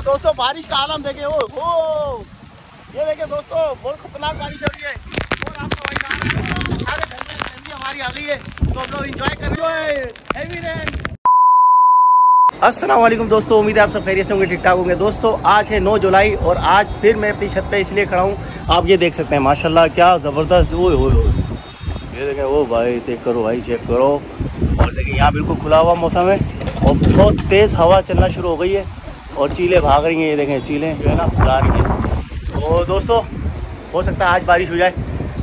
और दोस्तों, बारिश का आलम देखे हो वो ये देखे दोस्तों बहुत खतरनाक बारिश हो रही है। और आपको हमारी आ गई है। तो हम लोग इंजॉय कर रहे हैं। वालेकुम दोस्तों, उम्मीद है आप सब खैरियत से होंगे ठीक ठाक होंगे। दोस्तों, आज है 9 जुलाई और आज फिर मैं अपनी छत पे इसलिए खड़ा हूँ। आप ये देख सकते हैं, माशाल्लाह, क्या ज़बरदस्त, ओए ओए ये देखें, ओ भाई चेक करो भाई चेक करो। और देखिए, यहाँ बिल्कुल खुला हुआ मौसम है और बहुत तेज़ हवा चलना शुरू हो गई है। और चीलें भाग रही हैं, ये देखें चीलें जो है ना फुला रही हैं तो दोस्तों, हो सकता है आज बारिश हो जाए।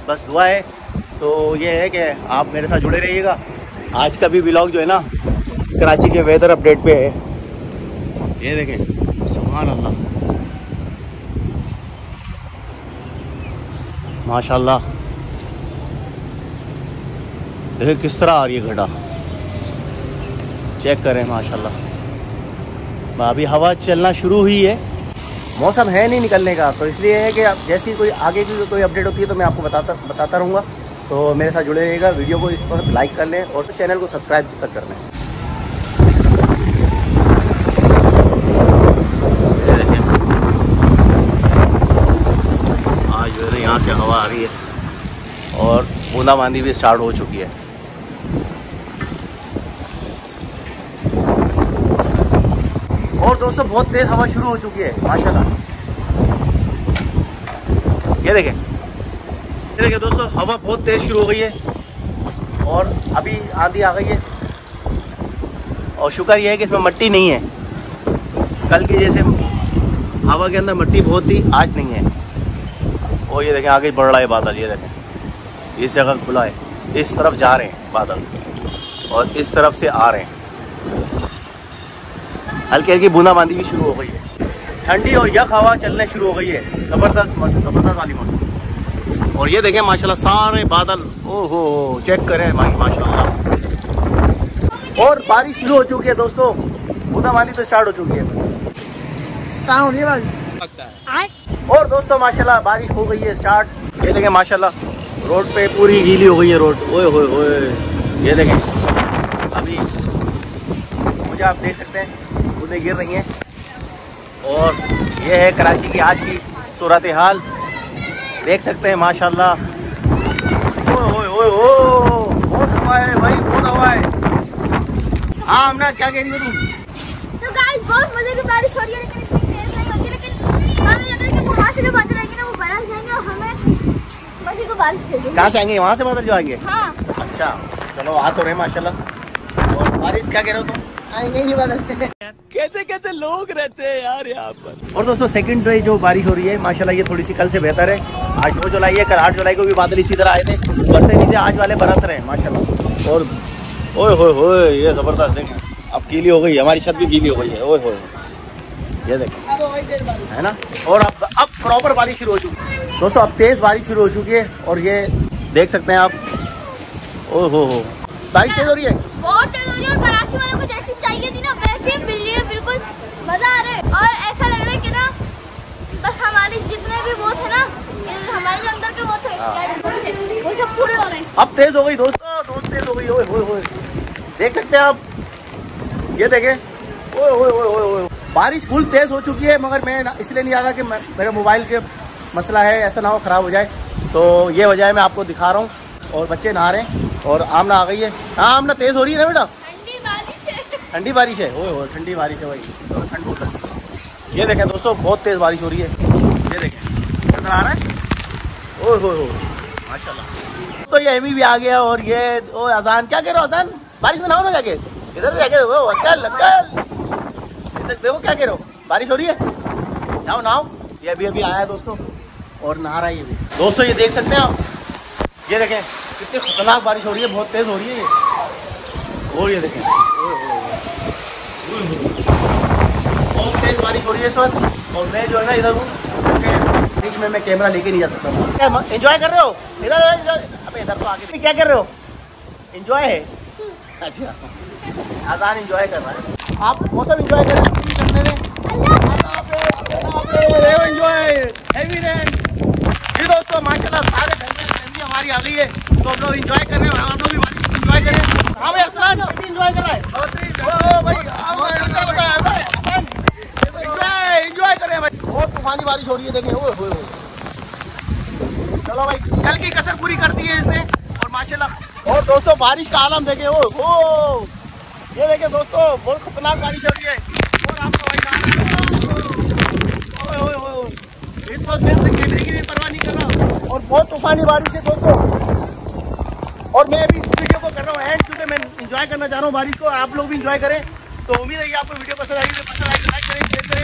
बस दुआ है। तो ये है कि आप मेरे साथ जुड़े रहिएगा। आज का भी ब्लॉग जो है ना, कराची के वेदर अपडेट पे है। ये देखें सुबहान अल्लाह माशाल्लाह। देखें किस तरह आ रही है घटा। चेक करें, माशाल्लाह। अभी हवा चलना शुरू हुई है। मौसम है नहीं निकलने का तो इसलिए है कि आप जैसी कोई आगे की कोई अपडेट होती है तो मैं आपको बताता बताता रहूँगा। तो मेरे साथ जुड़े रहिएगा वीडियो को इस पर लाइक कर लें और चैनल को सब्सक्राइब तक कर लें। आज यहाँ से हवा आ रही है और बूंदाबांदी भी स्टार्ट हो चुकी है। दोस्तों, बहुत तेज हवा शुरू हो चुकी है, माशाल्लाह। ये देखें। ये देखें दोस्तों, हवा बहुत तेज शुरू हो गई है और अभी आंधी आ गई है। और शुक्र यह है कि इसमें मट्टी नहीं है। कल की जैसे हवा के अंदर मट्टी बहुत थी, आज नहीं है। और ये देखें, आगे बढ़ रहा है बादल, ये देखें। इस जगह खुला है, इस तरफ़ जा रहे हैं बादल और इस तरफ़ से आ रहे हैं। हल्की हल्की बूंदाबांदी भी शुरू हो गई है। ठंडी और यक हवा चलने शुरू हो गई है। ज़बरदस्त मौसम ज़बरदस्त वाली मौसम। और ये देखें माशाल्लाह सारे बादल। ओ हो हो चेक करें भाई माशाल्लाह। और बारिश शुरू हो चुकी है दोस्तों। बूंदाबांदी तो स्टार्ट हो चुकी है। और दोस्तों माशाल्लाह बारिश हो गई है स्टार्ट। ये देखें माशाल्लाह रोड पे पूरी गीली हो गई है रोड। ओए होए होए ये देखें अभी मुझे आप देख सकते हैं। बूंदें गिर रही हैं। और ये है कराची की आज की सूरत हाल। देख सकते हैं माशाल्लाह। ओए होए होए हो बहुत हवा है भाई बहुत हवा है। हाँ हमने क्या कह रही हो तुम? तो गाइस बहुत मज़े की बारिश हो रही है लेकिन तेज नहीं होती लेकिन हमें लग रहा है कि वहाँ से जो बादल आएँगे ना वो बरस जाएँगे और हमें बस को बारिश दे कहाँ से आएँगे? वहाँ से बादल जो आएँगे? हाँ। अच्छा चलो आ तो रहे माशाल्लाह। और बारिश क्या कह रहे हो तुम? आएँगे नहीं बादल। कैसे कैसे लोग रहते हैं यार यहाँ पर? और दोस्तों सेकंड डे जो बारिश हो रही है माशाल्लाह ये थोड़ी सी कल से बेहतर है। आज दो जुलाई है कल आठ जुलाई को भी बादल इसी तरह आए थे। बरसे नहीं थे आज वाले बरस रहे हैं माशाल्लाह। और ओए होए होए ये ज़बरदस्त देखें अब गीली हो गई है हमारी छत भी गीली हो गई है। ओए होए ये देखें। है ना? और अब अब प्रॉपर बारिश शुरू हो चुकी है। दोस्तों अब तेज बारिश शुरू हो चुकी है और ये देख सकते हैं आप। ओ हो हो बारिश तेज हो रही है। बहुत तेज हो रही है और कराची वालों को जैसी चाहिए थी ना वैसे ही मिल रही है बिल्कुल। मज़ा आ रहा है। और ऐसा लग रहा है कि ना बस हमारे जितने भी वो थे ना हमारे जो अंदर के वो थे हाँ। वो सब पूरे हो रहे अब तेज हो गई दोस्तों बहुत तेज हो गई ओए होए होए देख सकते हैं आप। ये देखें। ओए होए होए होए होए बारिश फुल तेज हो चुकी है मगर मैं इसलिए नहीं आ रहा कि मेरे मोबाइल के मसला है ऐसा ना हो ख़राब हो जाए। तो ये वजह है मैं आपको दिखा रहा हूँ। और बच्चे नहा रहे हैं। और आमना आ गई है। हाँ आमना तेज़ हो रही है ना बेटा? ठंडी बारिश है। ठंडी बारिश ओए होए ठंडी बारिश है भाई। तो ठंड है ये देखें दोस्तों बहुत तेज़ बारिश हो रही है। ये देखें नज़र आ रहा है? ओए होए माशाल्लाह। तो ये एमी भी आ गया और ये ओ अजान क्या कह रहे हो अजान? बारिश में ना नहाओ ना जाके। इधर जाके वो अक्कल अक्कल। इधर देखो क्या कह रहे हो। बारिश हो रही है? जाओ नहाओ। ये अभी अभी आया है दोस्तों और नहा रहा है ये भी। दोस्तों ये देख सकते हैं आप। ये देखें कितनी खतरनाक बारिश हो रही है बहुत तेज़ हो रही है ये। देखें होए होए। ओए होए। बहुत तेज बारिश हो रही है इस वक्त। और मैं जो है ना इधर हूँ बीच में मैं कैमरा लेके नहीं जा सकता हूँ। एंजॉय कर रहे हो? इधर हो, अबे इधर तो आगे क्या कर रहे हो? एंजॉय है? अच्छा। आसान एंजॉय कर रहा है। आप मौसम एंजॉय करें। करने दें एंजॉय हैवी रेन जी दोस्तों माशाल्लाह सारे घर में फैमिली हमारी आ गई है तो हम लोग एंजॉय कर रहे हैं और आप लोग भी बारिश एंजॉय करें हाँ भाई असलान कैसे एंजॉय कर रहा है ओ भाई तूफानी बारिश हो रही है देखें ओए ओए ओए चलो भाई कल की कसर पूरी कर दी है इसने और माशाल्लाह और दोस्तों, बारिश का आलम देखे ओ हो ये देखे दोस्तों, बहुत खतरनाक बारिश हो रही है। इस वक्त की भी परवाह नहीं कर रहा। और बहुत तूफानी बारिश है दोस्तों। और मैं अभी इस वीडियो को कर रहा हूँ, एंड क्योंकि मैं इंजॉय करना चाह रहा हूँ बारिश को, आप लोग भी इंजॉय करें। तो उम्मीद है कि आपको वीडियो पसंद आएगी। तो पसंद आएगी लाइक करें शेयर करें।